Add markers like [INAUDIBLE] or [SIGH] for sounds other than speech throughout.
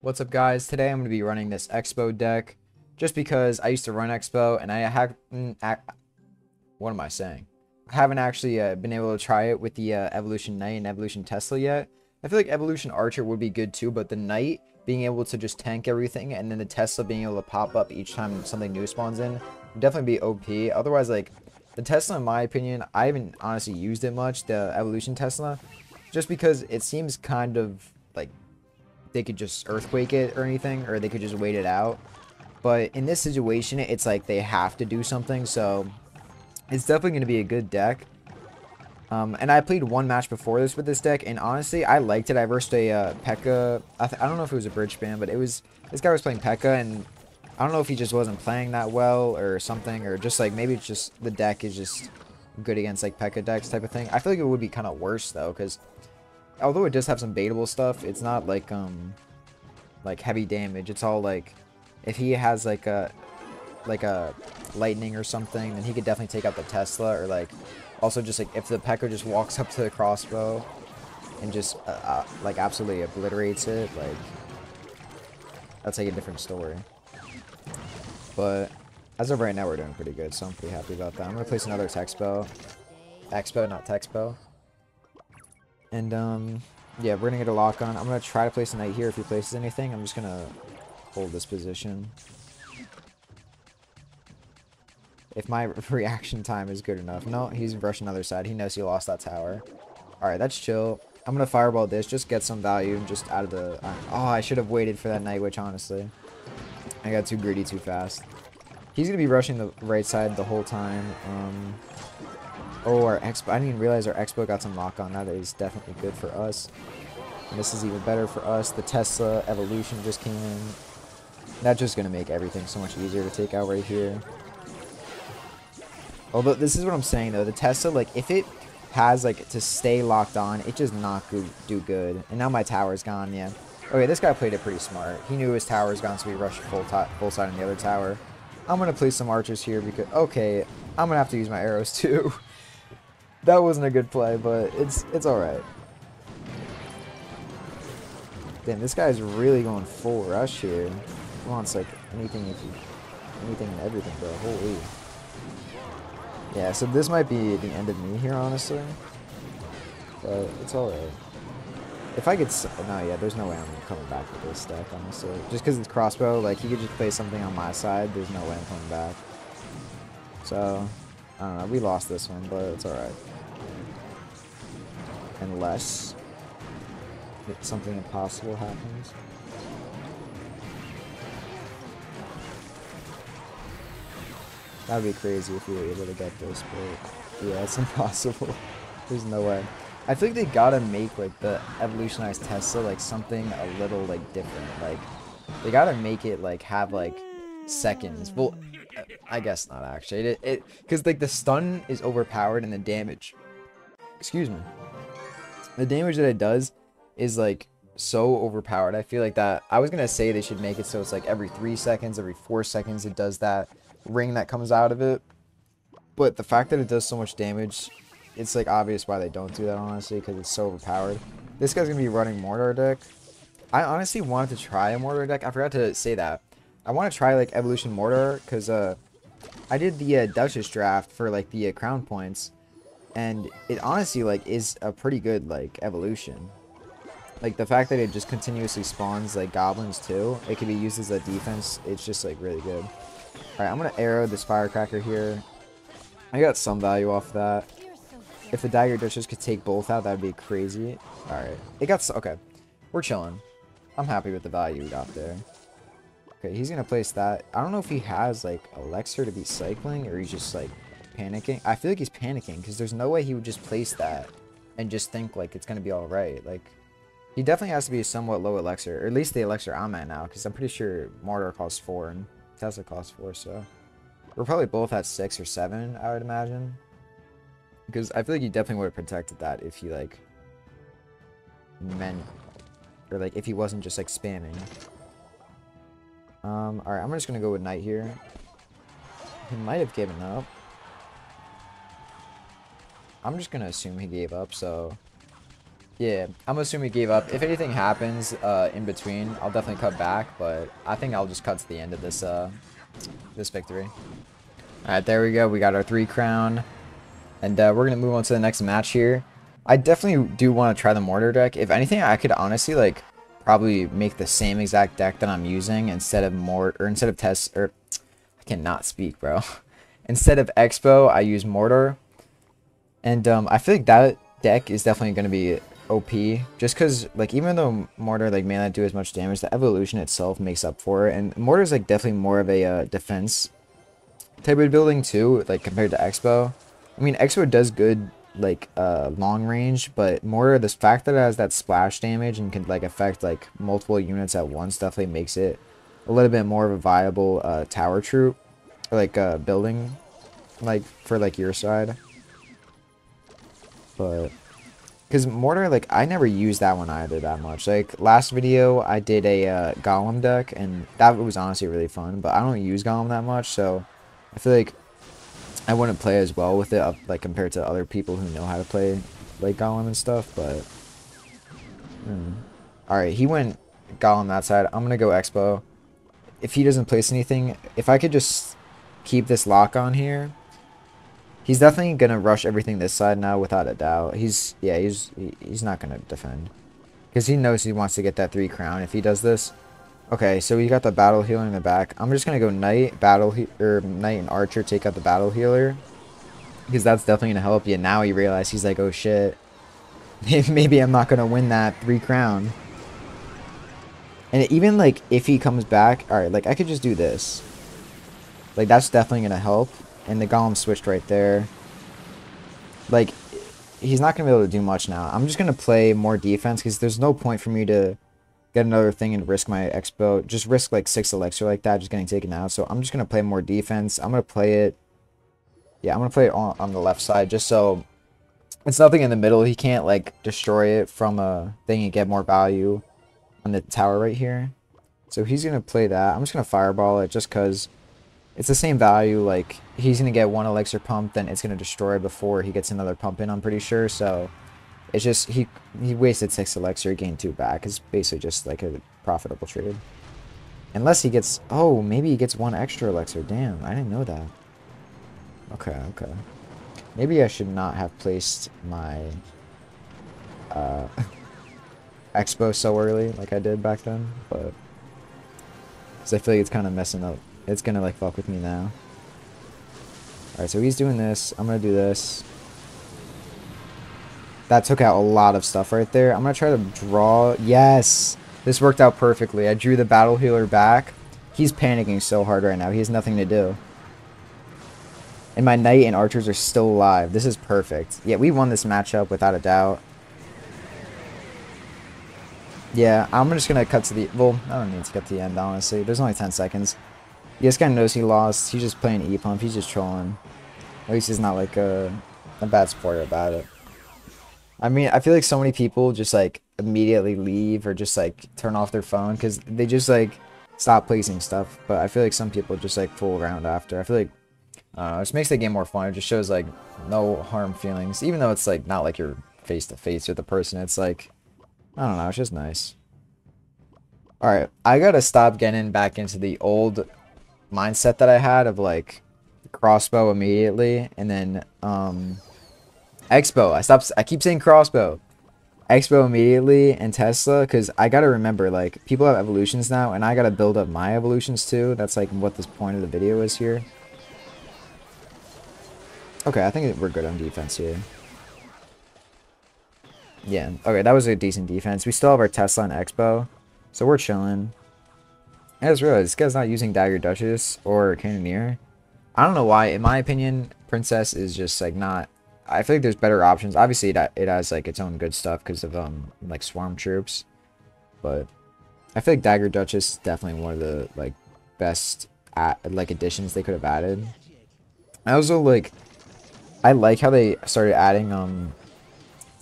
What's up guys? Today I'm going to be running this X-Bow deck just because I used to run X-Bow and I have what am I saying? I haven't actually uh, been able to try it with the uh, Evolution Knight and Evolution Tesla yet. I feel like Evolution Archer would be good too, but the Knight being able to just tank everything and then the Tesla being able to pop up each time something new spawns in would definitely be OP. Otherwise, like, the Tesla, in my opinion, I haven't honestly used it much, the Evolution Tesla, just because it seems kind of, like, they could just earthquake it or anything, or they could just wait it out. But in this situation, it's like they have to do something, so it's definitely going to be a good deck. Um, and I played one match before this with this deck, and honestly, I liked it. I versed a uh, P.E.K.K.A. I, I don't know if it was a bridge ban, but it was this guy was playing P.E.K.K.A. and I don't know if he just wasn't playing that well or something, or just like maybe it's just the deck is just good against like P.E.K.K.A. decks type of thing. I feel like it would be kind of worse though, because although it does have some baitable stuff, it's not like um like heavy damage. It's all like if he has like a like a lightning or something, then he could definitely take out the Tesla or like also just like if the P.E.K.K.A. just walks up to the crossbow and just uh, uh, like absolutely obliterates it, like that's like a different story. But as of right now, we're doing pretty good, so I'm pretty happy about that. I'm gonna place another Texpo, X-Bow, not Texpo. And, um, yeah, we're going to get a lock on. I'm going to try to place a knight here if he places anything. I'm just going to hold this position. If my [LAUGHS] reaction time is good enough. No, he's rushing the other side. He knows he lost that tower. Alright, that's chill. I'm going to fireball this. Just get some value just out of the... Uh, oh, I should have waited for that Night Witch, honestly. I got too greedy too fast. He's going to be rushing the right side the whole time. Um, Oh, our X-Bow. I didn't even realize our X-Bow got some lock on. That is definitely good for us. And this is even better for us. The Tesla Evolution just came in. That's just going to make everything so much easier to take out right here. Although, this is what I'm saying, though. The Tesla, like, if it has, like, to stay locked on, it just not do good. And now my tower's gone, yeah. Okay, this guy played it pretty smart. He knew his tower's gone, so he rushed full, full side on the other tower. I'm going to place some archers here because, okay, I'm going to have to use my arrows, [LAUGHS] too. That wasn't a good play, but it's it's alright. Damn, this guy's really going full rush here. He wants like anything if you anything and everything, bro. Holy. Yeah, so this might be the end of me here, honestly. But it's alright. If I could... No, yeah, there's no way I'm coming back with this deck, honestly. Just because it's crossbow, like, he could just play something on my side. There's no way I'm coming back. So, I don't know. We lost this one, but it's alright. Unless something impossible happens. That would be crazy if we were able to get this, but yeah, it's [LAUGHS] impossible. There's no way. I think they gotta make like the evolutionized Tesla like something a little like different. Like they gotta make it like have like seconds. Well, I guess not actually. It it because like the stun is overpowered and the damage. Excuse me. The damage that it does is like so overpowered. I feel like that. I was gonna say they should make it so it's like every three seconds, every four seconds, it does that ring that comes out of it. But the fact that it does so much damage, it's like obvious why they don't do that honestly, because it's so overpowered. This guy's gonna be running Mortar deck. I honestly wanted to try a Mortar deck. I forgot to say that. I want to try like Evolution Mortar because uh, I did the uh, Duchess draft for like the uh, crown points, and it honestly like is a pretty good like evolution. Like the fact that it just continuously spawns like goblins too, it can be used as a defense. It's just like really good. All right, I'm gonna arrow this firecracker here. I got some value off that. If the dagger Duchess could take both out, that'd be crazy. All right, it got so okay. We're chilling. I'm happy with the value we got there. Okay, he's gonna place that. I don't know if he has like Elixir to be cycling or he's just like panicking. I feel like he's panicking because there's no way he would just place that and just think like it's gonna be all right. Like he definitely has to be somewhat low Elixir, or at least the Elixir I'm at now, because I'm pretty sure Mortar costs four and Tesla costs four. So we're probably both at six or seven, I would imagine. Because I feel like he definitely would have protected that if he like meant or like if he wasn't just like spamming. Um, alright, I'm just gonna go with Knight here. He might have given up. I'm just gonna assume he gave up, so... Yeah, I'm assuming he gave up. If anything happens uh, in between, I'll definitely cut back, but I think I'll just cut to the end of this uh, this victory. Alright, there we go. We got our three crown. And uh, we're going to move on to the next match here. I definitely do want to try the mortar deck. If anything, I could honestly like probably make the same exact deck that I'm using instead of more or instead of test or I cannot speak, bro. [LAUGHS] instead of X-Bow, I use mortar. And um, I feel like that deck is definitely going to be OP. Just because, like, even though Mortar, like, may not do as much damage, the evolution itself makes up for it. And Mortar is, like, definitely more of a uh, defense type of building, too, like, compared to X-Bow. I mean, X-Bow does good, like, uh, long range, but Mortar, the fact that it has that splash damage and can, like, affect, like, multiple units at once definitely makes it a little bit more of a viable uh, tower troop, or, like, uh, building, like, for, like, your side. But because Mortar, like, I never used that one either that much. Like, last video, I did a uh, Golem deck, and that was honestly really fun. But I don't use Golem that much, so I feel like I wouldn't play as well with it, like, compared to other people who know how to play, like, Golem and stuff, but... Hmm. Alright, he went Golem that side. I'm gonna go X-Bow. If he doesn't place anything, if I could just keep this lock on here, He's definitely going to rush everything this side now without a doubt. He's, yeah, he's he's not going to defend. Because he knows he wants to get that 3 crown if he does this. Okay, so we got the battle healer in the back. I'm just going to go knight, battle, or knight and archer take out the battle healer. Because that's definitely going to help you. Now he realizes he's like, oh shit. [LAUGHS] Maybe I'm not going to win that 3 crown. And even like if he comes back, alright, like I could just do this. Like that's definitely going to help. And the golem switched right there. Like, he's not going to be able to do much now. I'm just going to play more defense because there's no point for me to get another thing and risk my X-Bow. Just risk like 6 elixir like that, just getting taken out. So I'm just going to play more defense. I'm going to play it. Yeah, I'm going to play it on, on the left side just so it's nothing in the middle. He can't like destroy it from a thing and get more value on the tower right here. So he's going to play that. I'm just going to fireball it just because it's the same value. Like, he's to get one elixir pump, then it's to destroy before he gets another pump in, I'm pretty sure. So, it's just, he he wasted six elixir, gained two back. It's basically just like a profitable trade. Unless he gets, oh, maybe he gets one extra elixir. Damn, I didn't know that. Okay, okay. Maybe I should not have placed my uh, [LAUGHS] X-Bow so early like I did back then, but because I feel like it's kind of messing up it's gonna like fuck with me now. Alright, so he's doing this. I'm gonna do this. That took out a lot of stuff right there. I'm gonna try to draw. Yes! This worked out perfectly. I drew the battle healer back. He's panicking so hard right now. He has nothing to do. And my knight and archers are still alive. This is perfect. Yeah, we won this matchup without a doubt. Yeah, I'm just going to cut to the... Well, I don't need to cut to the end, honestly. There's only 10 seconds. This guy knows he lost. He's just playing E-Pump. He's just trolling. At least he's not like a, a bad supporter about it. I mean, I feel like so many people just like immediately leave or just like turn off their phone because they just like stop placing stuff. But I feel like some people just like fool around after. I feel like uh, it just makes the game more fun. It just shows like no harm feelings, even though it's like not like you're face to face with the person. It's like I don't know. It's just nice. All right, I gotta stop getting back into the old mindset that I had of like crossbow immediately and then um X-Bow. I stop. i keep saying crossbow. X-Bow immediately and tesla because i gotta remember like people have evolutions now and i gotta build up my evolutions too. That's like what this point of the video is here. Okay i think we're good on defense here. Yeah okay that was a decent defense. We still have our tesla and X-Bow so we're chilling I just realized this guy's not using Dagger Duchess or Cannoneer. I don't know why. In my opinion, Princess is just like not. I feel like there's better options. Obviously, it, it has like its own good stuff because of um like swarm troops, but I feel like Dagger Duchess is definitely one of the like best at like additions they could have added. I also like I like how they started adding um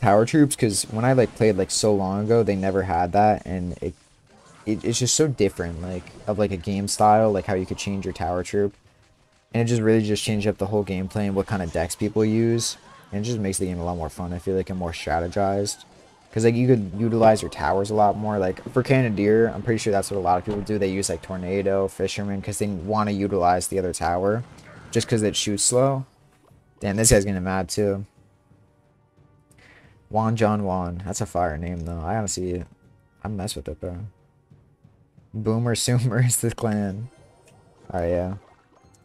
tower troops because when I like played like so long ago, they never had that, and it it, it's just so different, like, of, like, a game style, like, how you could change your tower troop. And it just really just changed up the whole gameplay and what kind of decks people use. And it just makes the game a lot more fun, I feel like, and more strategized. Because like you could utilize your towers a lot more. Like for Cannoneer, I'm pretty sure that's what a lot of people do. They use like Tornado, Fisherman, because they want to utilize the other tower. Just because it shoots slow. Damn, this guy's getting mad too. Juan John Juan. That's a fire name though. I honestly, I mess with it, bro. Boomer Sumer is the clan. Alright, yeah.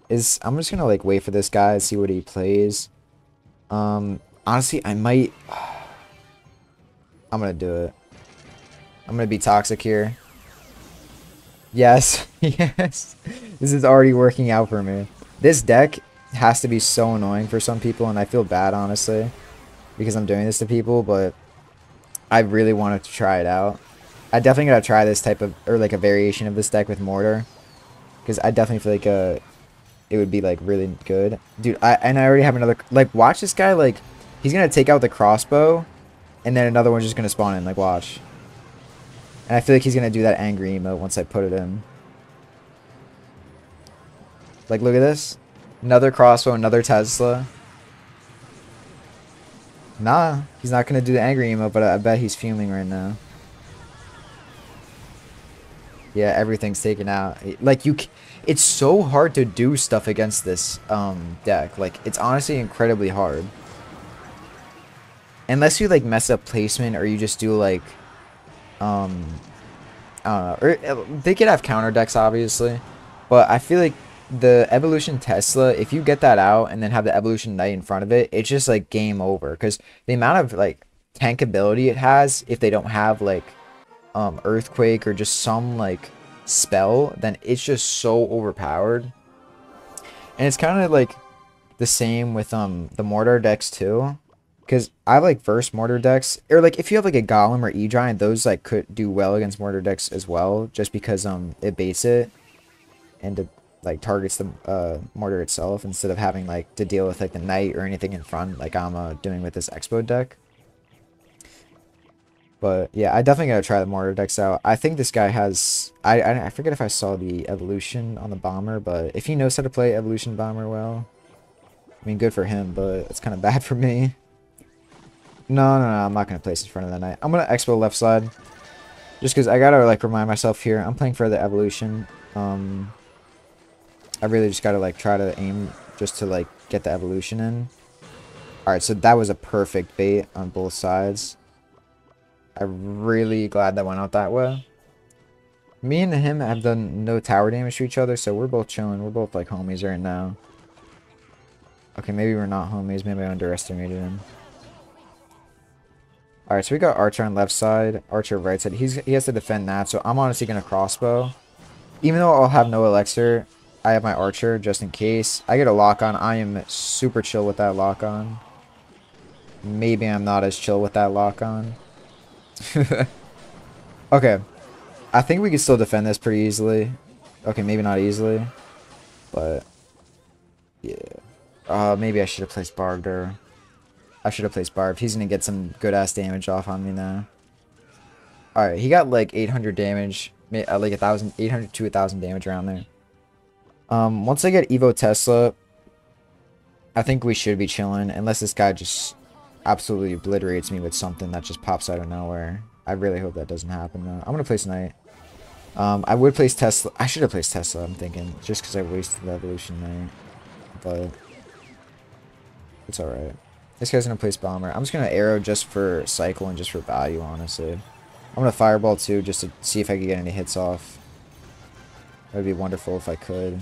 Is I'm just gonna like wait for this guy, see what he plays. Um, honestly, I might. I'm gonna do it. I'm gonna be toxic here. Yes, [LAUGHS] yes. This is already working out for me. This deck has to be so annoying for some people, and I feel bad, honestly, because I'm doing this to people, but I really wanted to try it out. I definitely gotta try this type of, or like a variation of this deck with Mortar, because I definitely feel like uh, it would be like really good. Dude, I, and I already have another, like watch this guy, like, he's gonna take out the crossbow, and then another one's just to spawn in. Like, watch. And I feel like he's to do that angry emote once I put it in. Like, look at this. Another crossbow, another Tesla. Nah, he's not to do the angry emote, but I, I bet he's fuming right now. Yeah, everything's taken out. Like, you... It's so hard to do stuff against this um, deck. Like, it's honestly incredibly hard. Unless you like mess up placement or you just do like um I don't know. Or uh, they could have counter decks obviously. But I feel like the evolution Tesla, if you get that out and then have the evolution knight in front of it, it's just like game over. Because the amount of like tank ability it has, if they don't have like um earthquake or just some like spell, then it's just so overpowered. And it's kind of like the same with um the mortar decks too. Because I like first mortar decks, or like if you have like a golem or e giant, those like could do well against mortar decks as well, just because um it baits it, and it like targets the uh, mortar itself instead of having like to deal with like the knight or anything in front, like I'm uh, doing with this X-Bow deck. But yeah, I definitely gotta try the mortar decks out. I think this guy has I, I I forget if I saw the evolution on the bomber, but if he knows how to play evolution bomber well, I mean good for him, but it's kind of [LAUGHS] bad for me. No, no, no, I'm not to place in front of the knight. I'm to X-Bow left side. Just because I got to, like, remind myself here. I'm playing for the evolution. Um, I really just got to, like, try to aim just to, like, get the evolution in. Alright, so that was a perfect bait on both sides. I'm really glad that went out that way. Me and him have done no tower damage to each other, so we're both chilling. We're both, like, homies right now. Okay, maybe we're not homies. Maybe I underestimated him. Alright, so we got Archer on left side, Archer right side. He's He has to defend that, so I'm honestly going to crossbow. Even though I'll have no Elixir, I have my Archer just in case. I get a lock on. I am super chill with that lock on. Maybe I'm not as chill with that lock on. [LAUGHS] okay. I think we can still defend this pretty easily. Okay, maybe not easily. But, yeah. Uh, maybe I should have placed Barter. I should have placed Barb. He's going to get some good-ass damage off on me now. Alright, he got like 800 damage. Uh, like a thousand, 800 to 1,000 damage around there. Um, once I get Evo Tesla, I think we should be chilling. Unless this guy just absolutely obliterates me with something that just pops out of nowhere. I really hope that doesn't happen. Though. I'm to place Knight. Um, I would place Tesla. I should have placed Tesla, I'm thinking. Just because I wasted the Evolution Knight. But it's alright. This guy's gonna place bomber. I'm just gonna arrow just for cycle and just for value, honestly. I'm gonna fireball too, just to see if I can get any hits off. That would be wonderful if I could.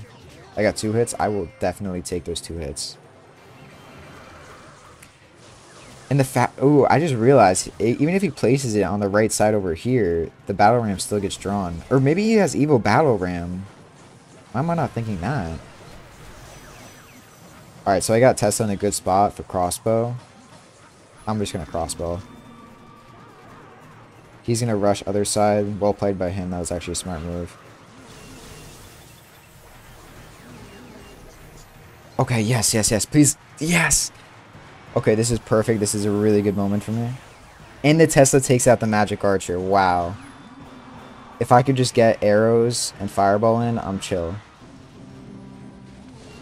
I got two hits. I will definitely take those two hits. And the fact, oh, I just realized, even if he places it on the right side over here, the battle ram still gets drawn. Or maybe he has evil battle ram. Why am I not thinking that? Alright, so I got Tesla in a good spot for crossbow. I'm just going to crossbow. He's going to rush other side. Well played by him. That was actually a smart move. Okay, yes, yes, yes. Please. Yes! Okay, this is perfect. This is a really good moment for me. And the Tesla takes out the Magic Archer. Wow. If I could just get arrows and fireball in, I'm chill.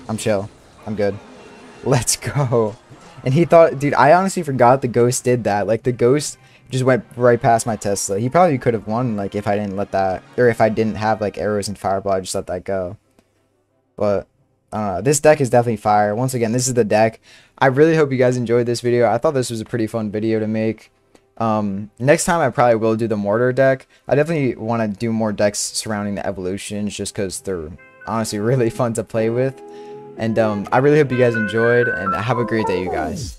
I'm chill. I'm good. [LAUGHS] Let's go. And he thought, dude, I honestly forgot the ghost did that. Like, the ghost just went right past my Tesla. He probably could have won like if I didn't let that or if I didn't have like arrows and fireball, I just let that go. But I. This deck is definitely fire. Once again, this is the deck. I really hope you guys enjoyed this video. I thought this was a pretty fun video to make. Um, next time I probably will do the mortar deck. I definitely want to do more decks surrounding the evolutions just because they're honestly [LAUGHS] really fun to play with. And um, I really hope you guys enjoyed and have a great day, you guys.